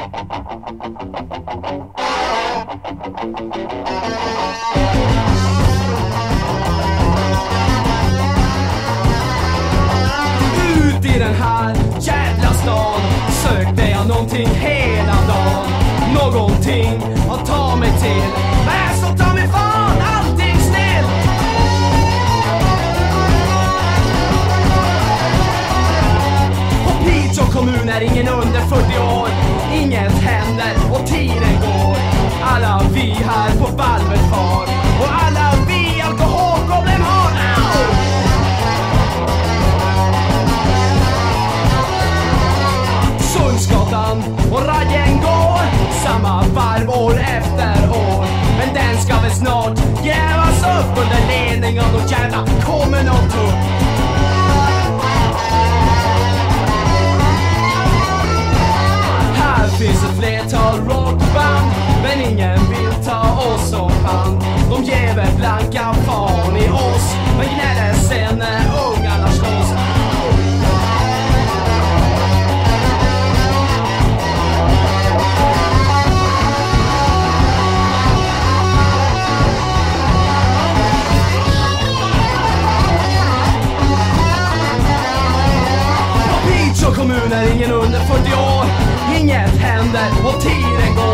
Ut i den här jävla stan sökte jag någonting hela dagen. Någonting att ta mig till. Piteå kommun är ingen under 40 år. Inget händer och tiden går. Alla vi här på valvet har, Och alla vi alkoholproblem har. Sundsgatan och Rajen går samma varv år efter år. Men den ska väl snart grävas upp under ledning av nåt jävla kommunaltupp. Här finns ett flertal rockband men ingen vill ta oss som hand. De ger väl blanka fan i oss men gnäller sen när ungarna slåss. Piteå kommun är ingen under 40 år Inget händer och tiden går